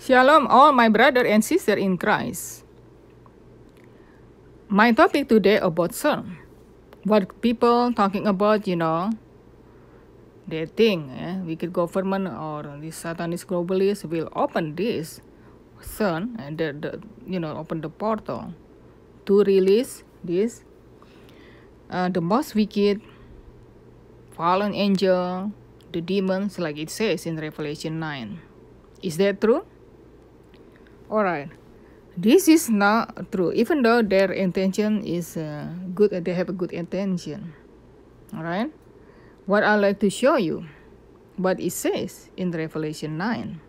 Shalom, all my brother and sister in Christ. My topic today about CERN. What people talking about, you know, they think eh, wicked government or the satanist globalists will open this CERN and the, the, you know open the portal to release this uh, the most wicked fallen angel, the demons, like it says in Revelation 9. Is that true? Alright. This is not true, even though their intention is uh, good, they have a good intention. Alright? What I like to show you, what it says in Revelation 9.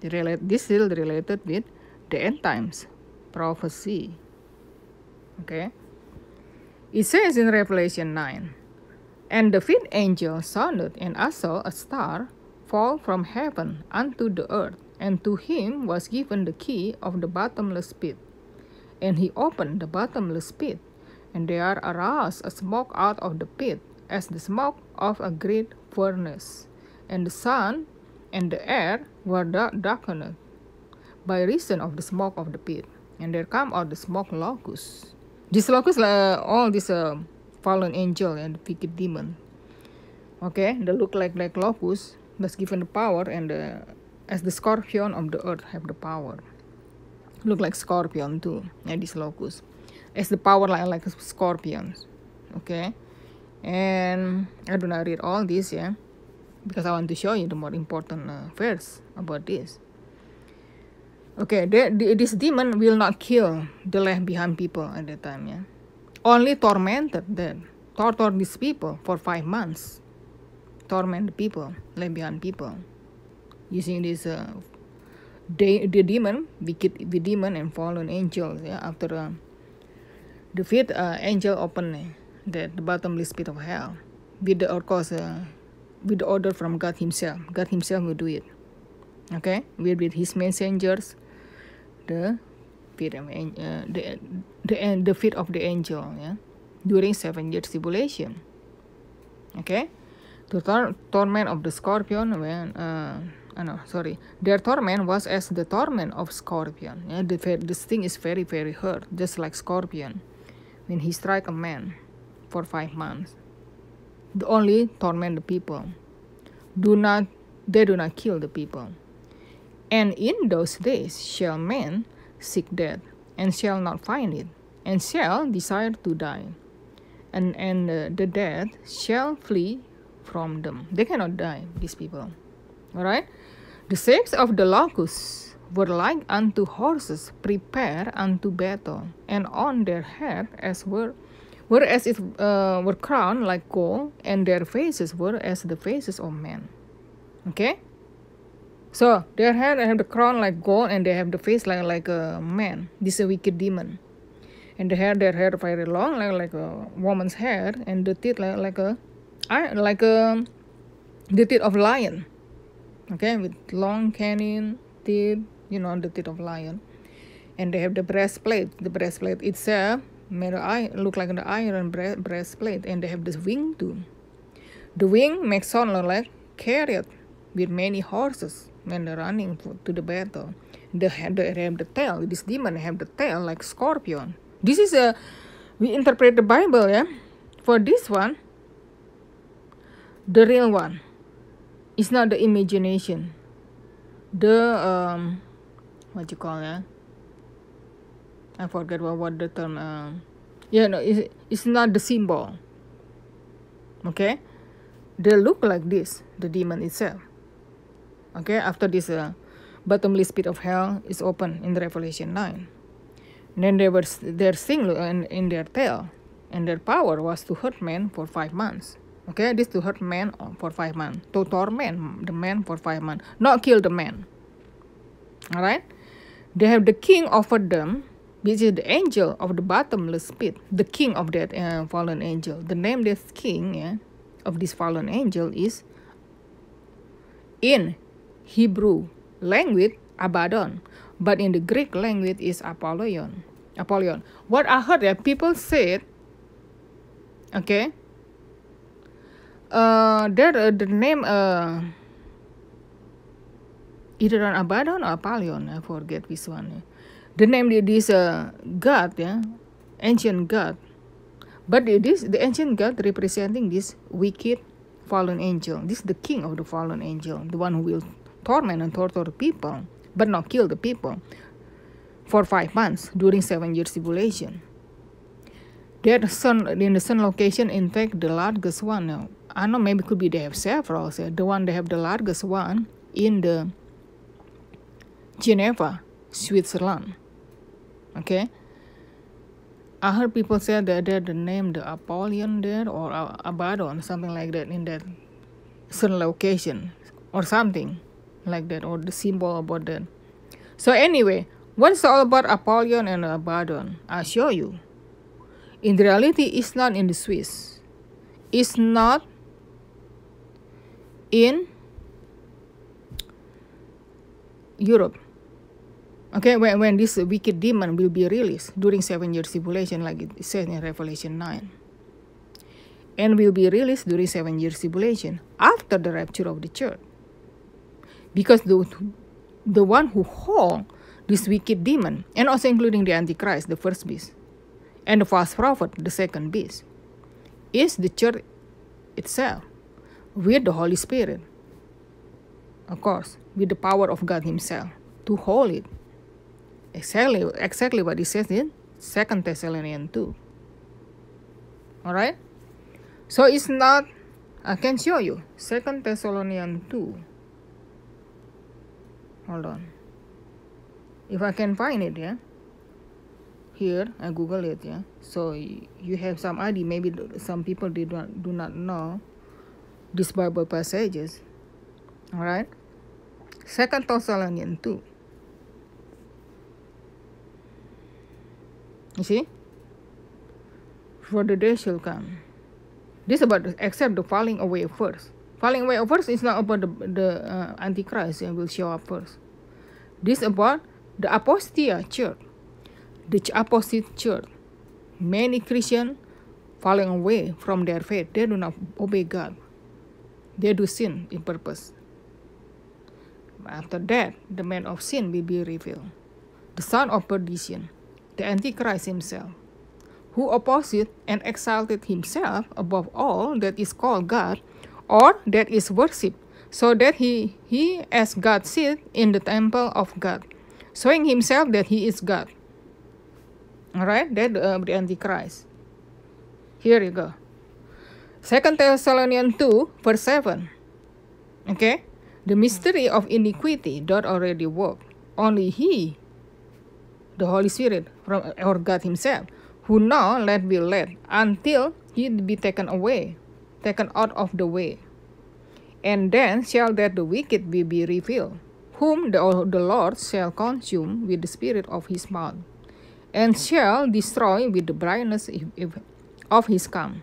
This is related with the end times prophecy. Okay? It says in Revelation 9 And the fifth angel sounded, and I saw a star fall from heaven unto the earth, and to him was given the key of the bottomless pit. And he opened the bottomless pit, and there arose a smoke out of the pit, as the smoke of a great furnace. And the sun and the air were darkened by reason of the smoke of the pit. And there come out the smoke locusts this locus uh, all this uh, fallen angel and wicked demon okay they look like like locust was given the power and uh, as the scorpion of the earth have the power. Look like scorpion too and this locust as the power like like scorpions okay? And i do not read all this yeah because i want to show you the more important uh, verse about this. Okay, the, the, this demon will not kill the left behind people at that time, yeah. Only tormented them, torture these people for five months. Torment the people, left behind people, using this uh, the, the demon, wicked the demon and fallen angels. Yeah, after uh, the fifth uh, angel opened uh, the, the bottomless pit of hell, with the of course uh, with the order from God Himself. God Himself will do it. Okay, with with His messengers the feet of uh, the the the feet of the angel yeah during seven years tribulation okay the tor- torment of the scorpion when uh, uh no sorry their torment was as the torment of scorpion yeah the this thing is very very hurt just like scorpion when he strike a man for five months the only torment the people do not they do not kill the people and in those days shall men seek death, and shall not find it, and shall desire to die. And, and uh, the dead shall flee from them. They cannot die, these people. Alright? The shapes of the locusts were like unto horses prepared unto battle, and on their head as were were as it uh, were crowned like gold, and their faces were as the faces of men. Okay? So their hair have the crown like gold and they have the face like like a man. This is a wicked demon. And the hair their hair very long like like a woman's hair and the teeth like like a like a the teeth of lion. Okay, with long canine teeth, you know, the teeth of lion. And they have the breastplate. The breastplate itself made eye look like the iron breastplate and they have this wing too. The wing makes sound like carried with many horses when they're running to the battle. They have, they have the tail. This demon have the tail like scorpion. This is a we interpret the Bible, yeah. For this one, the real one. It's not the imagination. The um, what you call yeah? I forget what what the term. Um, yeah, no, it's, it's not the symbol. Okay, they look like this. The demon itself okay after this uh, bottomless pit of hell is open in the revelation 9 and then they were their thing in, in their tail and their power was to hurt men for five months okay this to hurt men for five months. To torment the man for five months. Not kill the man. All right they have the king offered them which is the angel of the bottomless pit the king of that uh, fallen angel. The name this king yeah, of this fallen angel is in Hebrew language Abaddon, but in the Greek language is Apollyon. Apollyon. What I heard that people said, okay, uh, that uh, the name uh, either an Abaddon or Apollyon. I forget which one. The name this uh, god, yeah, ancient god. But it is the ancient god representing this wicked fallen angel. This is the king of the fallen angel, the one who will torment and torture people, but not kill the people for five months during seven years tribulation. That sun in the sun location, in fact, the largest one. Now, I know maybe could be they have several. The one they have the largest one in the Geneva, Switzerland. Okay. I heard people say that they the name the Apollyon there or Abaddon, something like that in that certain location or something like that or the symbol about that. So anyway, what's all about Apollyon and Abaddon? I'll show you. In reality, it's not in the Swiss. It's not in Europe. Okay, when, when this wicked demon will be released during seven years tribulation, like it says in Revelation 9. And will be released during seven years tribulation after the rapture of the church. Because the, the one who hold this wicked demon, and also including the Antichrist, the first beast, and the false prophet, the second beast, is the church itself with the Holy Spirit. Of course, with the power of God Himself to hold it exactly exactly what he says in Second Thessalonians 2. Alright? So it's not I can show you Second Thessalonians 2. Hold on. If I can find it, yeah. Here I Google it, yeah. So you have some idea. Maybe some people did not do not know these Bible passages. Alright? Second Thessalonians 2. You see? For the day shall come. This about except the falling away first. Falling away first is not about the, the uh, Antichrist that will show up first. This about the apostate church. The apostate church. Many Christians falling away from their faith. They do not obey God. They do sin in purpose. After that, the man of sin will be revealed. The son of perdition the Antichrist himself, who opposed and exalted himself above all that is called God or that is worshipped, so that he, he as God sit in the temple of God, showing himself that he is God. Alright, that uh, the Antichrist. Here you go. Second Thessalonians 2, verse 7. Okay? The mystery of iniquity doth already work. Only he the Holy Spirit from or God Himself, who now let be led until He be taken away, taken out of the way. And then shall that the wicked be, be revealed, whom the, the Lord shall consume with the spirit of his mouth, and shall destroy with the brightness of his come.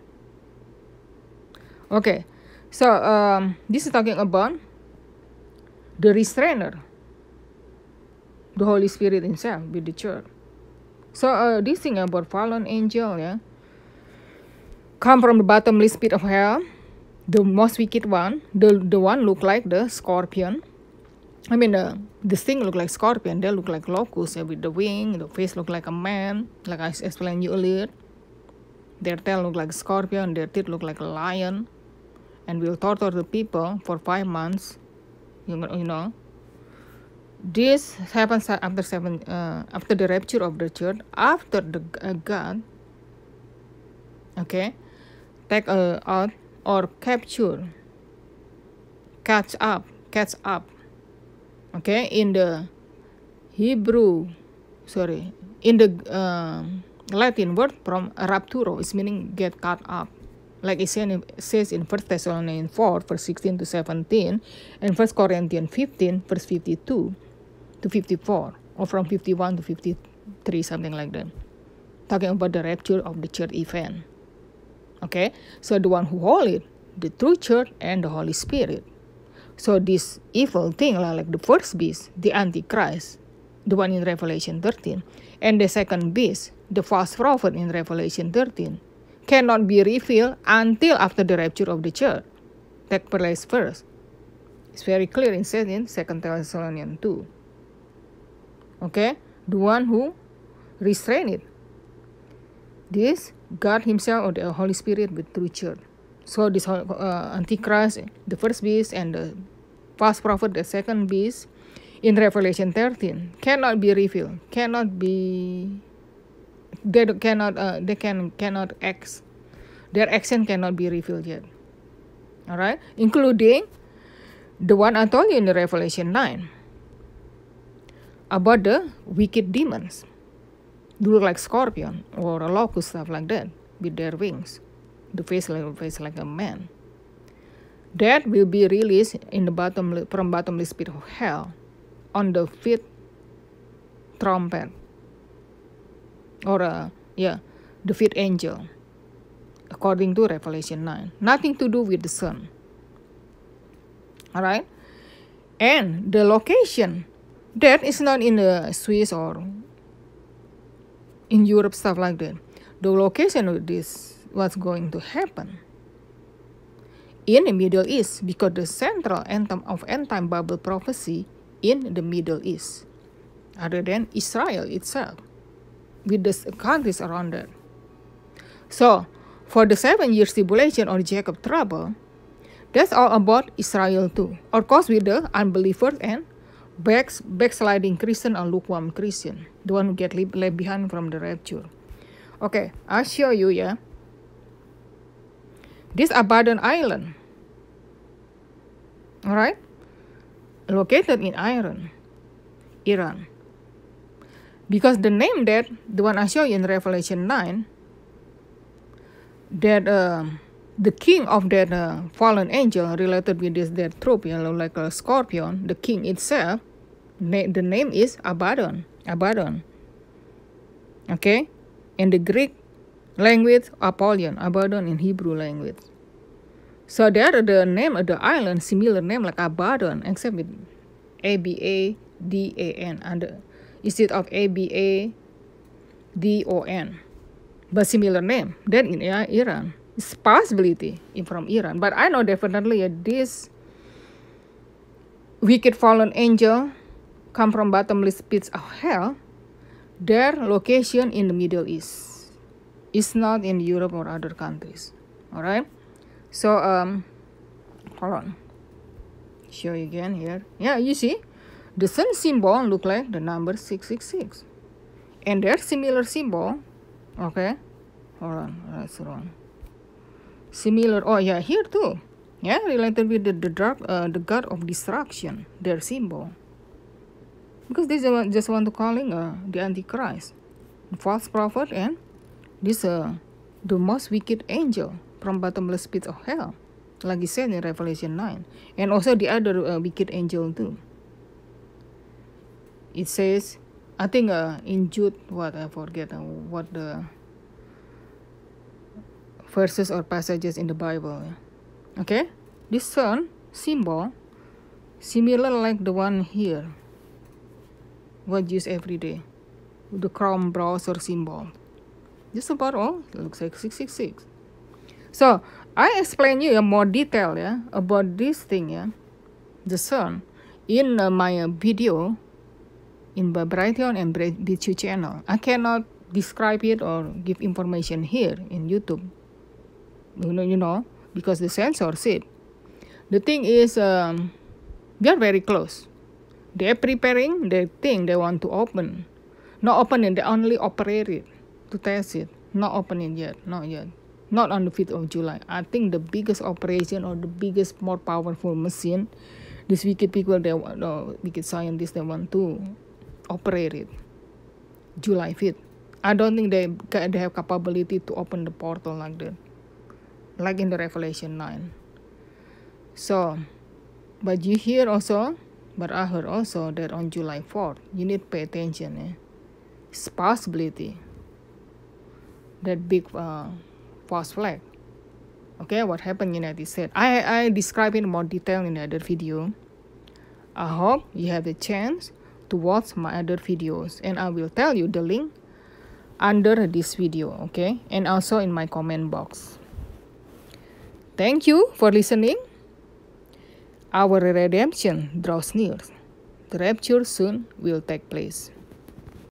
Okay, so um, this is talking about the restrainer the Holy Spirit Himself with the church. So uh, this thing about fallen angel, yeah, come from the bottomless pit of hell, the most wicked one, the the one look like the scorpion. I mean, uh, this thing look like scorpion. They look like locust yeah, with the wing. The face look like a man, like I explained you earlier. Their tail look like scorpion. Their teeth look like a lion, and will torture the people for five months. You know, this happens after seven uh, after the rapture of the church after the uh, god okay take uh, out or capture catch up catch up okay in the hebrew sorry in the uh, latin word from rapturo is meaning get cut up like it says in First Thessalonians 4 verse 16 to 17 and First Corinthians 15 verse 52 to 54 or from 51 to 53 something like that. Talking about the rapture of the church event. Okay? So the one who hold it the true church and the holy spirit. So this evil thing like the first beast the antichrist the one in revelation 13 and the second beast the false prophet in revelation 13 cannot be revealed until after the rapture of the church take place first It's very clear in said in Second Thessalonians 2. Okay, the one who restrained it. This God Himself or the Holy Spirit with true church. So this uh, Antichrist, the first beast, and the false prophet, the second beast, in Revelation 13, cannot be revealed, cannot be. They cannot. Uh, they can cannot act. Their action cannot be revealed yet. All right, including the one I told you in the Revelation 9 about the wicked demons. They look like scorpion or a locust, stuff like that, with their wings. The face like face like a man. That will be released in the bottom from bottomless pit of hell on the fifth trumpet. Or uh, yeah, the fifth angel. According to Revelation 9. Nothing to do with the sun. Alright? And the location that is not in the Swiss or in Europe, stuff like that. The location of this, what's going to happen in the Middle East, because the central anthem of end time Bible prophecy in the Middle East, other than Israel itself, with the countries around it. So, for the seven years tribulation or Jacob trouble, that's all about Israel too. Of course, with the unbelievers and back, backsliding Christian or lukewarm Christian, the one who get left behind from the rapture. Okay, I'll show you, yeah. This Abaddon Island, all right, located in Iran, Iran. Because the name that the one I show you in Revelation 9, that uh, the king of that uh, fallen angel related with this that trope, you know, like a scorpion, the king itself, na- the name is Abaddon. Abaddon. Okay? In the Greek language, Apollyon, Abaddon in Hebrew language. So there the name of the island similar name like Abaddon, except with A B A D A N and instead of A B A D O N. But similar name. Then in Iran. It's possibility from Iran. But I know definitely this wicked fallen angel come from bottomless pits of hell, their location in the Middle East is not in Europe or other countries. All right. So um, hold on. Show you again here. Yeah, you see, the sun symbol look like the number six six six, and their similar symbol. Okay, hold on, that's wrong. Similar. Oh yeah, here too. Yeah, related with the the dark, uh, the god of destruction. Their symbol because they just want to calling uh, the antichrist the false prophet and this uh, the most wicked angel from bottomless pit of hell like he said in revelation 9 and also the other uh, wicked angel too it says i think uh, in jude what i forget uh, what the verses or passages in the bible okay this sun symbol similar like the one here what use every day. The Chrome browser symbol. Just about all. It looks like 666. So, I explain you in more detail yeah, about this thing, yeah, the sun, in uh, my uh, video in Brighteon and BitChute channel. I cannot describe it or give information here in YouTube. You know, you know, because the censorship. The thing is, um, we are very close. They're preparing the thing they want to open. Not opening, they only operate it to test it. Not opening yet, not yet. Not on the 5th of July. I think the biggest operation or the biggest, more powerful machine, these wicked people, they no, wicked scientists, they want to operate it. July 5th. I don't think they, they have capability to open the portal like that. Like in the Revelation 9. So, but you hear also but I heard also that on July 4th, you need pay attention. Eh? It's possibility that big uh, false flag. Okay, what happened in United States? I, I describe in more detail in other video. I hope you have a chance to watch my other videos and I will tell you the link under this video, okay? And also in my comment box. Thank you for listening. Our redemption draws near. The rapture soon will take place.